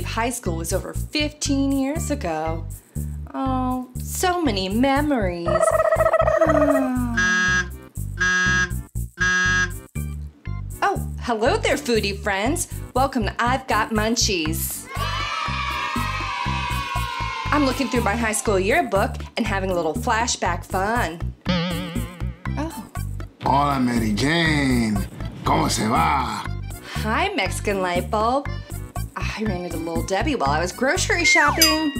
believe high school was over 15 years ago. Oh, so many memories. oh, hello there, foodie friends. Welcome to I've Got Munchies. I'm looking through my high school yearbook and having a little flashback fun. Oh, Hola, Mary Jane. ¿Cómo se va? hi, Mexican light bulb. I ran into Little Debbie while I was grocery shopping.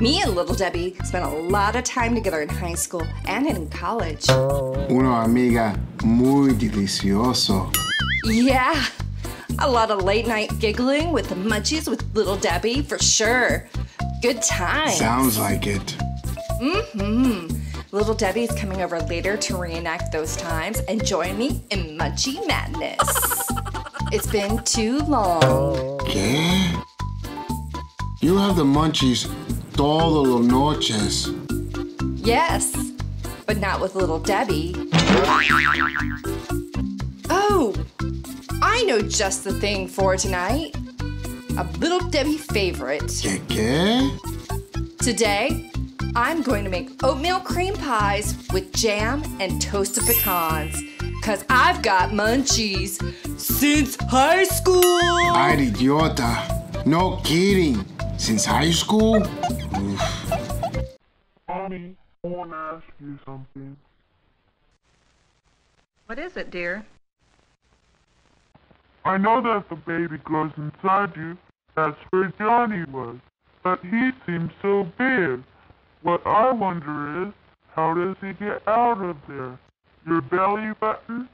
Me and Little Debbie spent a lot of time together in high school and in college. Una amiga muy delicioso. Yeah, a lot of late night giggling with the munchies with Little Debbie for sure. Good time. Sounds like it. Mm-hmm. Little Debbie's coming over later to reenact those times and join me in Munchie Madness. it's been too long. ¿Qué? You have the munchies todas las noches. Yes, but not with Little Debbie. Oh, I know just the thing for tonight. A Little Debbie favorite. ¿Qué qué? Today, I'm going to make oatmeal cream pies with jam and toasted pecans. Cause I've got munchies since high school. Ay, idiota. No kidding. Since high school? Oof. Mommy, I want to ask you something. What is it, dear? I know that the baby grows inside you. That's where Johnny was. But he seems so big. What I wonder is, how does he get out of there? Your belly button?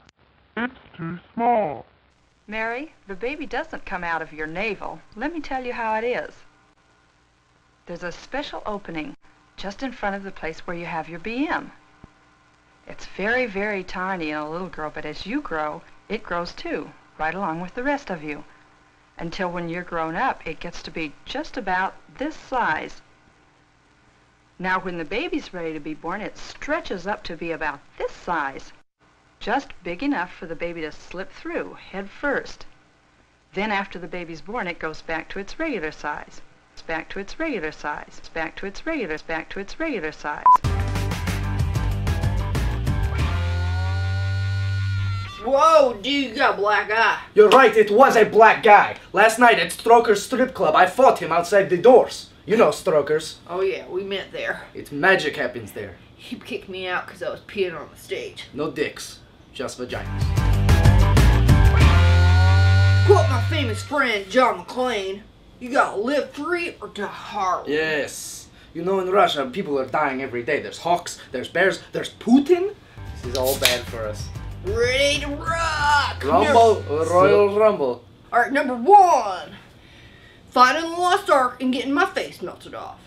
It's too small. Mary, the baby doesn't come out of your navel. Let me tell you how it is. There's a special opening just in front of the place where you have your BM. It's very, very tiny in a little girl, but as you grow, it grows too, right along with the rest of you. Until when you're grown up, it gets to be just about this size. Now, when the baby's ready to be born, it stretches up to be about this size just big enough for the baby to slip through head first. Then after the baby's born, it goes back to its regular size. It's back to its regular size. It's back to its regular, it's back to its regular size. Whoa, dude, you got a black eye. You're right, it was a black guy. Last night at Stroker's strip club, I fought him outside the doors. You know Stroker's. Oh yeah, we met there. It's magic happens there. He kicked me out because I was peeing on the stage. No dicks, just vaginas. Quote my famous friend John McClane, you gotta live free or die hard. Yes. You know, in Russia, people are dying every day. There's hawks, there's bears, there's Putin. This is all bad for us. Ready to rock! Rumble, Royal Rumble. Alright, number one. Finding the lost ark and getting my face melted off.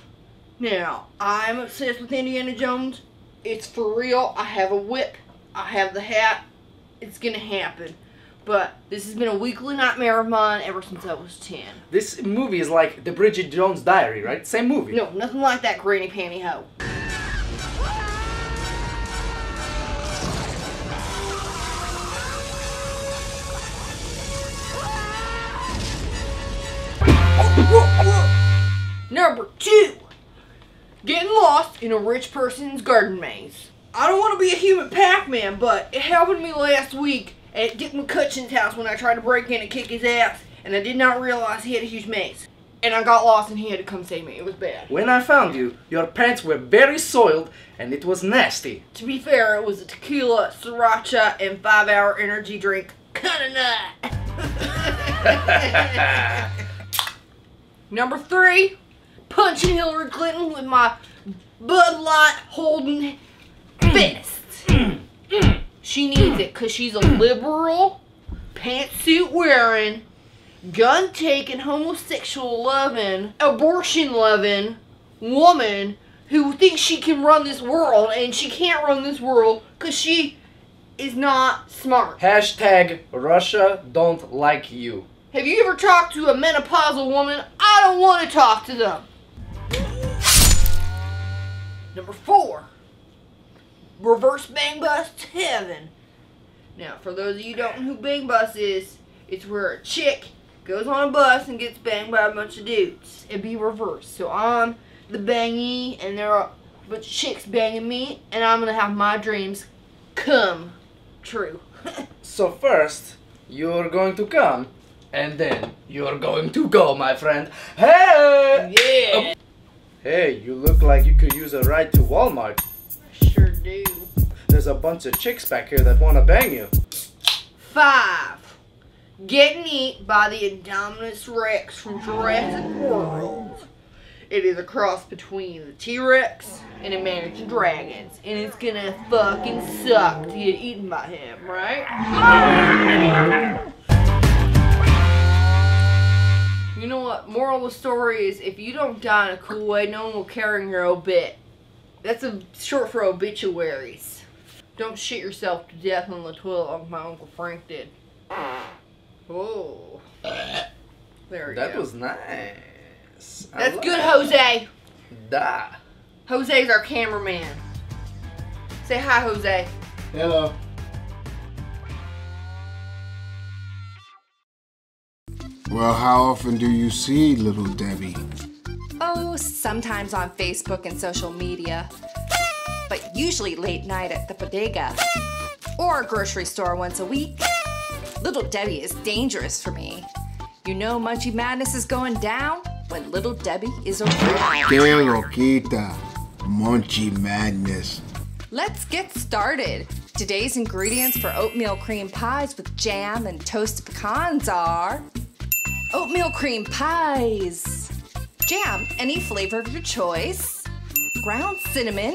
Now, I'm obsessed with Indiana Jones. It's for real. I have a whip. I have the hat. It's gonna happen. But this has been a weekly nightmare of mine ever since I was 10. This movie is like the Bridget Jones Diary, right? Same movie. No, nothing like that, Granny Panty Number two, getting lost in a rich person's garden maze. I don't want to be a human Pac-Man, but it happened to me last week at Dick McCutcheon's house when I tried to break in and kick his ass, and I did not realize he had a huge maze. And I got lost and he had to come save me. It was bad. When I found you, your pants were very soiled and it was nasty. To be fair, it was a tequila, sriracha, and five-hour energy drink kind of nut. Number three, punching Hillary Clinton with my Bud Light holding fist. she needs it because she's a liberal, pantsuit wearing, gun taking, homosexual loving, abortion loving woman who thinks she can run this world and she can't run this world because she is not smart. Hashtag Russia don't like you. Have you ever talked to a menopausal woman? I don't want to talk to them. Number four, reverse bang Bust heaven. Now, for those of you who don't know who bang bus is, it's where a chick goes on a bus and gets banged by a bunch of dudes. It'd be reversed. So I'm the bangy, and there are a bunch of chicks banging me, and I'm gonna have my dreams come true. So first, you're going to come, and then you're going to go, my friend. Hey! yeah, Hey, you look like you could use a ride to Walmart. I sure do. There's a bunch of chicks back here that wanna bang you. Five. Getting eaten by the Indominus Rex from Jurassic World. It is a cross between the T-Rex and American Dragons, and it's gonna fucking suck to get eaten by him, right? You know what? Moral of the story is if you don't die in a cool way, no one will care in your obit. That's a short for obituaries. Don't shit yourself to death on the toilet like my Uncle Frank did. Oh. There we That go. was nice. I That's like good, it. Jose. Da. Jose's our cameraman. Say hi, Jose. Hello. Well, how often do you see little Debbie? Oh, sometimes on Facebook and social media, but usually late night at the bodega or a grocery store once a week. Little Debbie is dangerous for me. You know Munchie Madness is going down when Little Debbie is around. Que loquita. Munchy madness. Let's get started. Today's ingredients for oatmeal cream pies with jam and toasted pecans are oatmeal cream pies, jam, any flavor of your choice, ground cinnamon,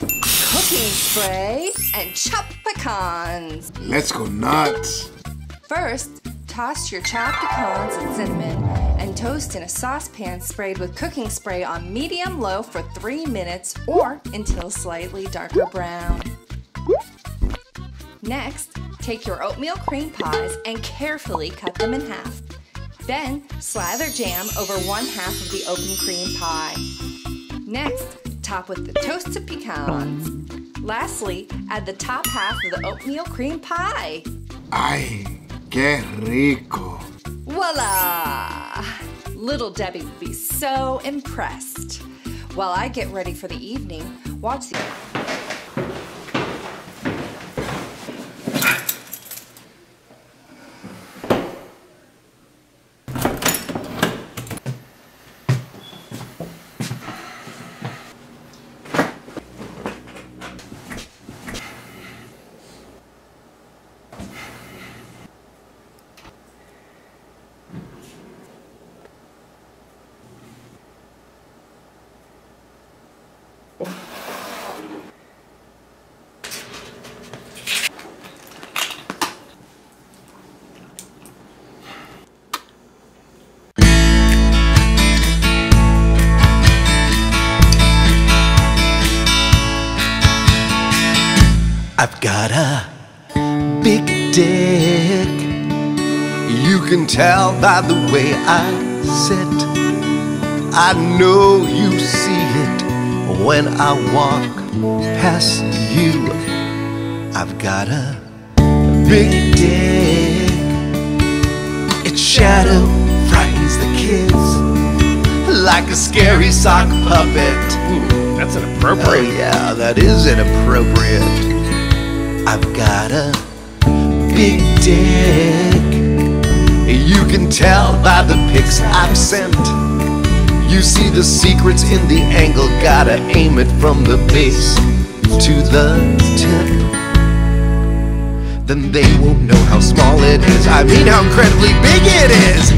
cooking spray, and chopped pecans. Let's go nuts. First, toss your chopped pecans and cinnamon and toast in a saucepan sprayed with cooking spray on medium low for three minutes or until slightly darker brown. Next, take your oatmeal cream pies and carefully cut them in half. Then, slather jam over one half of the open cream pie. Next, top with the toasted pecans. Lastly, add the top half of the oatmeal cream pie. Ay, que rico. Voila! Little Debbie would be so impressed. While I get ready for the evening, watch the. I've got a big dick. You can tell by the way I sit. I know you see it when I walk past you. I've got a big dick. Its shadow frightens the kids like a scary sock puppet. Ooh, That's inappropriate. Oh yeah, that is inappropriate. I've got a big dick. You can tell by the pics I've sent. You see the secrets in the angle, gotta aim it from the base to the tip. Then they won't know how small it is. I mean, how incredibly big it is.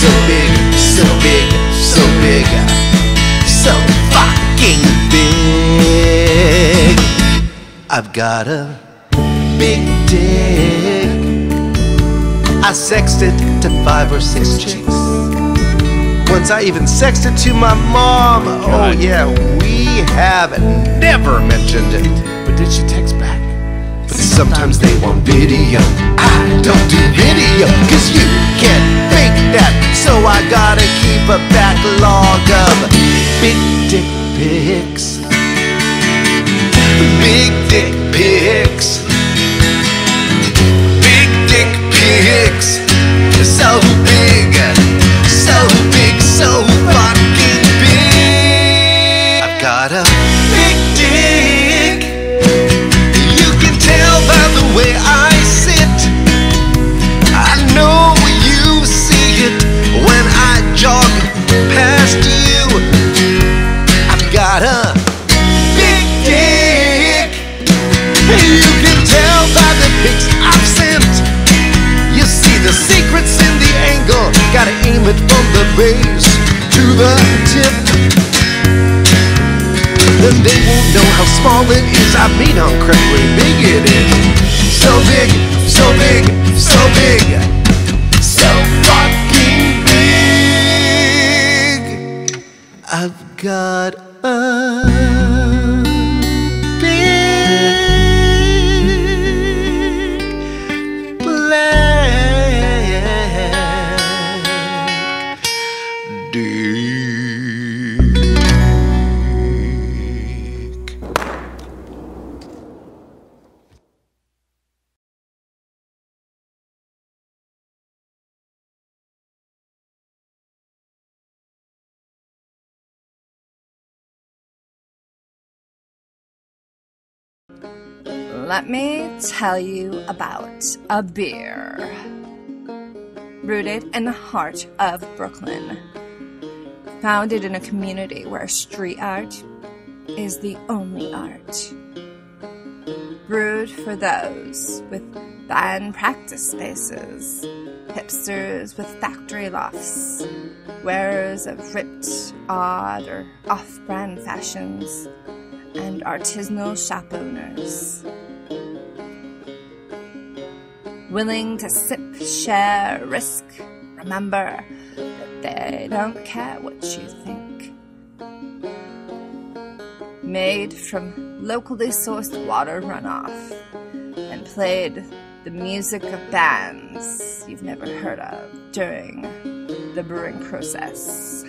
So big, so big, so big, so fucking big. I've got a big dick. I sexted to five or six chicks. Once I even sexted to my mom. Oh yeah, we have never mentioned it. But did she text back? But sometimes they want video. I don't do video, cause you can't fake that. So I gotta keep a backlog of big dick pics. Big dick pics. Hicks, so big, so big, so it is. I mean how incredibly big it is. So big, so big, so big. So fucking big. I've got a Let me tell you about a beer. Rooted in the heart of Brooklyn. Founded in a community where street art is the only art. Brewed for those with band practice spaces, hipsters with factory lofts, wearers of ripped, odd, or off brand fashions, and artisanal shop owners. Willing to sip, share, risk. Remember that they don't care what you think. Made from locally sourced water runoff and played the music of bands you've never heard of during the brewing process.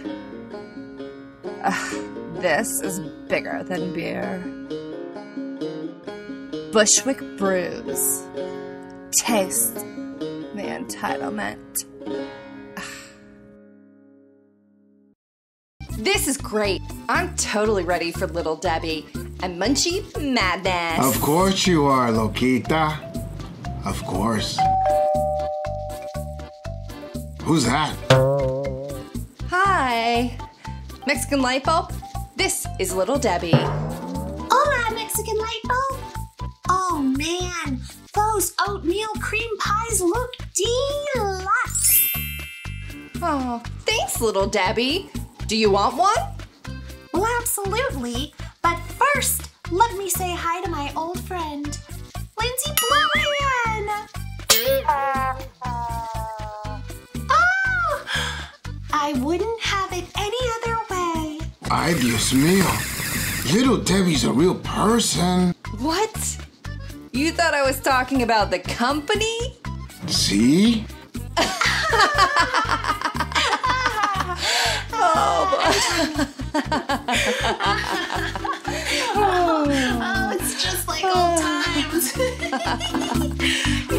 Ugh, this is bigger than beer. Bushwick Brews. Taste the entitlement. This is great. I'm totally ready for Little Debbie and Munchie Madness. Of course you are, Loquita. Of course. Who's that? Hi. Mexican light bulb. This is Little Debbie. Hola, Mexican light bulb. Oh man, those oatmeal cream pies look deluxe. Oh, thanks, Little Debbie. Do you want one? Well, absolutely. But first, let me say hi to my old friend, Lindsay Bluehan. Oh, I wouldn't have it any other way. Ay, Dios mío. Little Debbie's a real person. What? You thought I was talking about the company? See? Oh, it's just like old times.